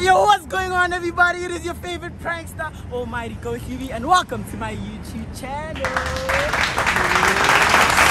Yo, what's going on, everybody? It is your favorite prankster, Almighty Huey, and welcome to my YouTube channel.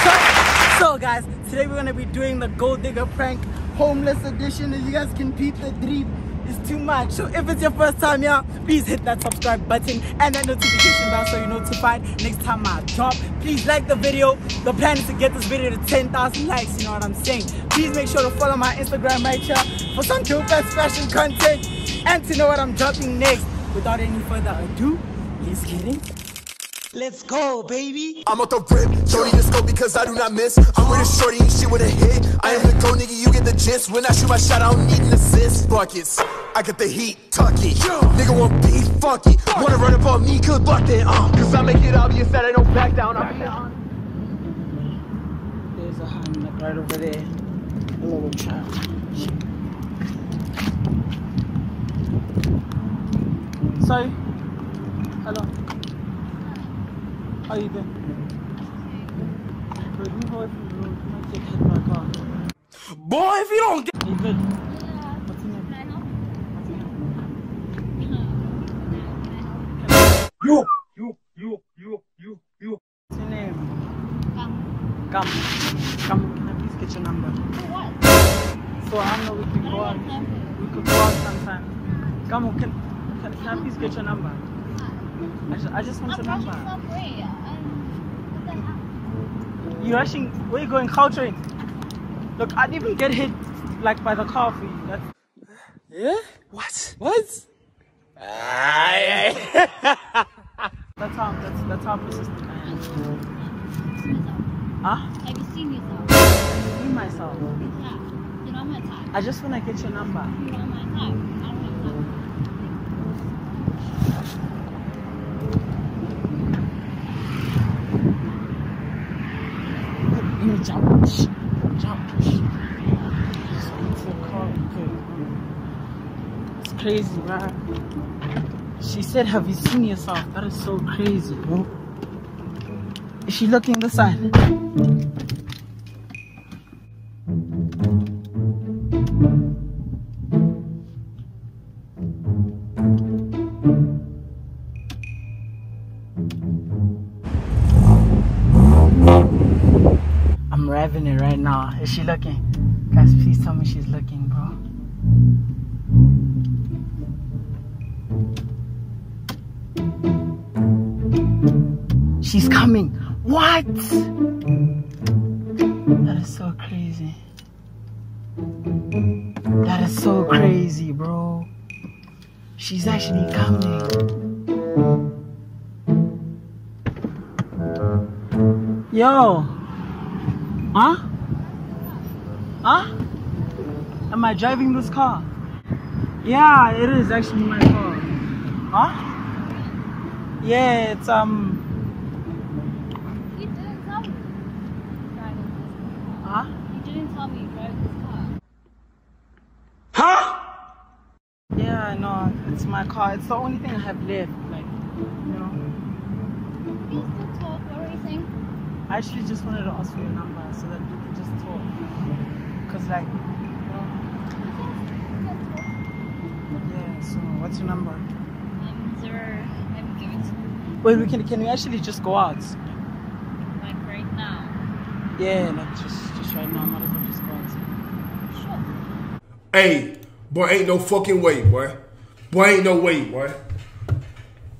So, so, guys, today we're gonna be doing the Gold Digger prank, homeless edition. As you guys can peep, the dream is too much. So, if it's your first time here, please hit that subscribe button and that notification bell so you're notified next time I drop. Please like the video. The plan is to get this video to 10,000 likes. You know what I'm saying? Please make sure to follow my Instagram right here for some dope ass fashion content and to know what I'm dropping next. Without any further ado, let's get it. Let's go, baby. I'm off the rip, shorty the go because I do not miss. I'm with a shorty and she with a hit. I am the go nigga, you get the gist. When I shoot my shot, I don't need an assist. Buckets, I get the heat, tuck it. Nigga want beef, fuck it. Wanna run up on me, good luck then, uh. Cause I make it obvious that I don't back down. I be on. There's a hand right over there. A little child. Sorry. Hello. How you doing? Bro, move away from the road. You might get hit by a car. Boy, if you don't get. Are you good? Yeah. What's your name? Can What's your name? Can I help? You, you, you, you, you, you. What's your name? Come. Come. Come. Can I please get your number? For what? So I know we can go out. have time for We could go out sometime. Come on, can, can, can I please get your number? I just, I just want I'm your rushing number. somewhere. Um, what the hell? You rushing? Where you going? Train. Look, I didn't even get hit like by the car for you. That's Yeah? What? what? Aye, That's how. That's that's how persistent I am. Yourself. Huh? Have you seen yourself? Me myself. Yeah. You're not my type. I just wanna get your number. You're not my type. I don't have time. Let jump. Jump. It's crazy, man. She said, "Have you seen yourself?" That is so crazy, bro. Is she looking this side? Now. Is she looking? Guys, please tell me she's looking, bro. She's coming. What? That is so crazy. That is so crazy, bro. She's actually coming. Yo. Huh? Huh? Am I driving this car? Yeah, it is actually my car. Huh? Yeah, it's um. You didn't tell me. you're driving. Huh? You didn't tell me you drove this car. Huh? Yeah, no, it's my car. It's the only thing I have left. Like, you know. You still talk. What were you saying? I actually just wanted to ask for your number so that we could just talk. Cause like, yeah. So what's your number? Um, zero. I haven't given to you. Wait, we can can we actually just go out? Like right now. Yeah, like just just right now. Might as well just go out. Sure. Hey, boy, ain't no fucking way, boy. Boy, ain't no way, boy.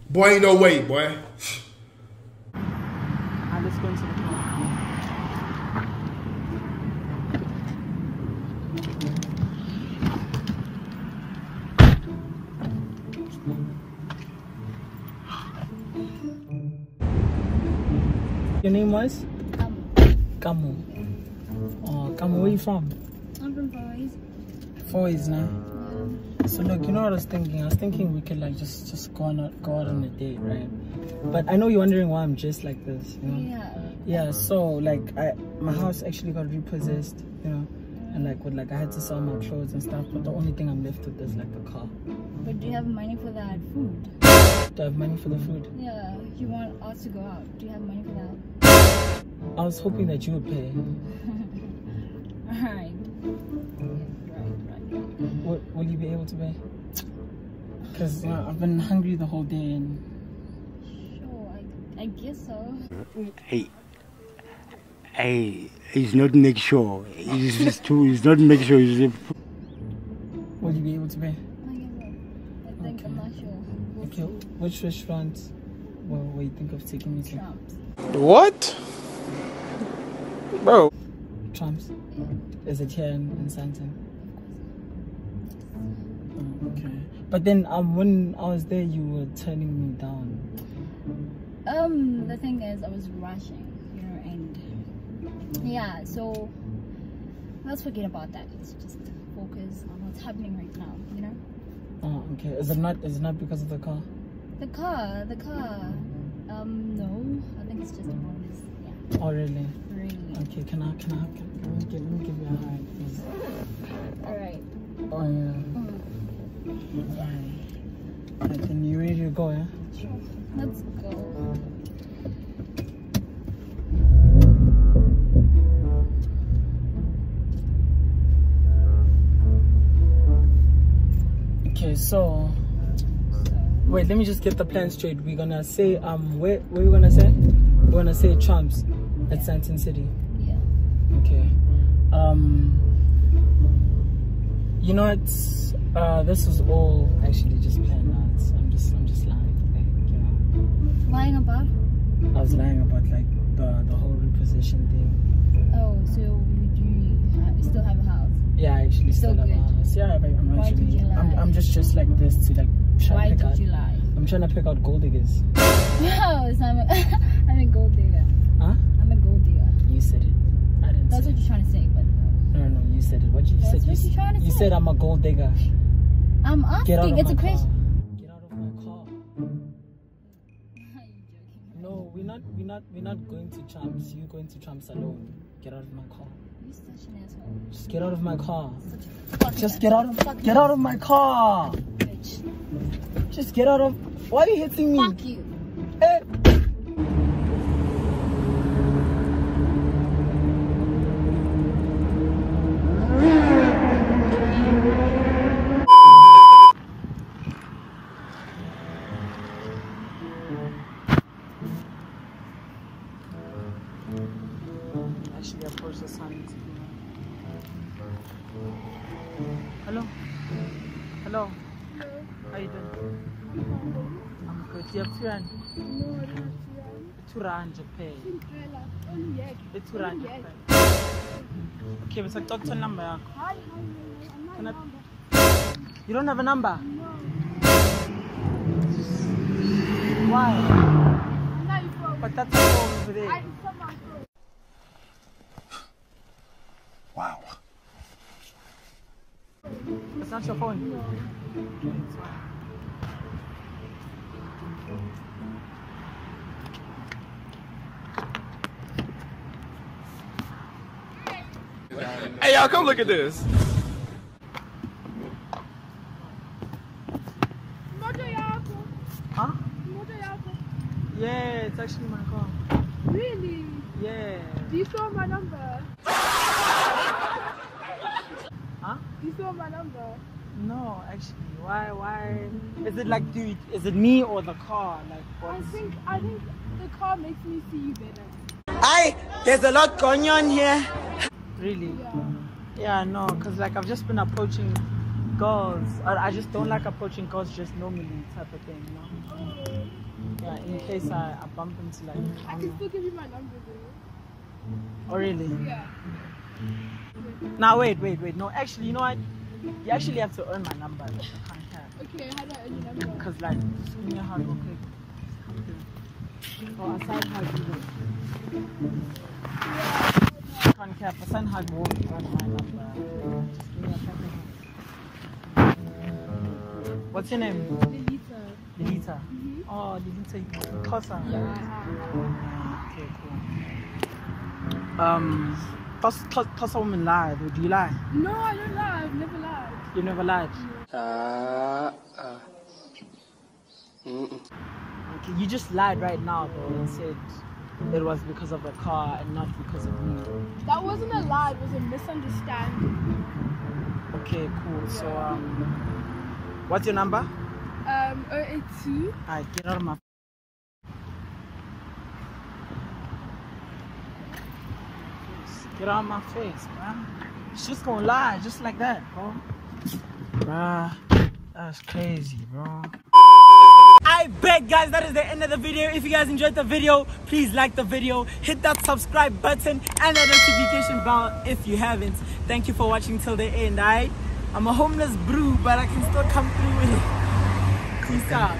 Boy, ain't no way, boy. Name was? Um, Kamu. Oh, Kamu, where you from? I'm from Paris. Fours now. So look, you know what I was thinking? I was thinking we could like just just go on go out on a date, right? But I know you're wondering why I'm dressed like this, you know? Yeah. Yeah, so like I my house actually got repossessed, you know, and like with like I had to sell my clothes and stuff, but the only thing I'm left with is like the car. But do you have money for that food? Do I have money for the food? Yeah, you want us to go out. Do you have money for that? I was hoping that you would pay. Alright. Right, right. Will, will you be able to pay? Because uh, I've been hungry the whole day and Sure, I, I guess so. Hey, hey, he's not make sure. He's just too. He's not make sure. He's will you be able to pay? I guess so. I think I'm not sure. We'll Okay, which restaurant will, will you think of taking me to? Trumps. what, bro? Trumps? Is it here in, in Sandton? Oh, okay. But then um, when I was there, you were turning me down. Um, the thing is, I was rushing, you know, and yeah, so let's forget about that. Let's just focus on what's happening right now, you know? Oh, okay. Is it not? Is it not because of the car? The car, the car. Um, no, I think it's just a bonus. Oh, really? really. Okay. Can I? Can I? Can, can give, let me give you a high, please. Alright. Oh yeah. Alright. Alright, then you ready to go? Yeah. Sure. Let's go. Okay. So. Wait, let me just get the plan straight. We're gonna say um where where we gonna say? We're gonna say Trumps at Sandton City. Yeah. Okay. Um you know it's uh this was all actually just planned out. I'm just I'm just lying, like, you know. Lying about? I was lying about like the the whole repossession thing. Oh, so you do ha- you still have a house? Yeah, I actually Still still have a house. Yeah, I'm I'm Why did actually you I'm lie? I'm just just like this to like try Why to pick did out you lie? I'm trying to pick out gold diggers. No, I'm a, I'm a gold digger. Huh? I'm a gold digger. You said it. I didn't That's what you're trying to say, but no. No, you said it. What you That's said? You, what you're trying to you say. said I'm a gold digger. I'm asking. It's a question. Get out of my car. You? No, we're not. We're not. We're not going to Trumps. You're going to Trumps alone. Get out of my car. You're such an asshole. Just get out of my car. Such a fucking Just get out of. Get out of my car. bitch. Just get out of. Why are you hitting me? Fuck you. I'm good. Do you have two rand? Two rand to pay. It's. Okay, but talk to number. yakho. Can You don't have a number? Why? But that's a phone over there. Wow. That's not your phone. It's fine. Hey, y'all, come look at this. Huh? Yeah, it's actually my car. Really? Yeah. Do you still my number? Huh? Do you still my number? No, actually. Why? Why? Is it like, dude? Is it me or the car? Like, I think I think the car makes me see you better. Aye, there's a lot going on here. Really? Yeah. Yeah, no, cause like I've just been approaching girls. I, I just don't like approaching girls just normally type of thing, you know. Oh. Yeah, in case I, I bump into like. I I can know. still give you my number though. Oh really? Yeah. Now wait, wait, wait. No, actually, you know what? You actually have to earn my number. I can't have. Okay, how do I earn your number? Cause like, just give me a hug real quick. Aside hug either. Can't cap. Aside hug won't earn my number. Just give me a second. What's your name? Delita. Lilita. Oh, Lilita Kosa. Yeah. Okay, cool. Um, toss, toss, toss a woman lie. though. Do you lie? No, I don't lie. I've never lied. You never lied. Uh, uh. Okay, you just lied right now, bro, and said it was because of the car and not because of me. That wasn't a lie, it was a misunderstanding. Okay, cool. So, um, what's your number? Um, 082 Alright, get out of my. Get out of my face, man. She's gonna lie, just like that, bro. Bruh, that's crazy, bro. I bet guys that is the end of the video. If you guys enjoyed the video, please like the video, hit that subscribe button and the notification bell if you haven't. Thank you for watching till the end, alright? I'm a homeless brew, but I can still come through with it. Peace out.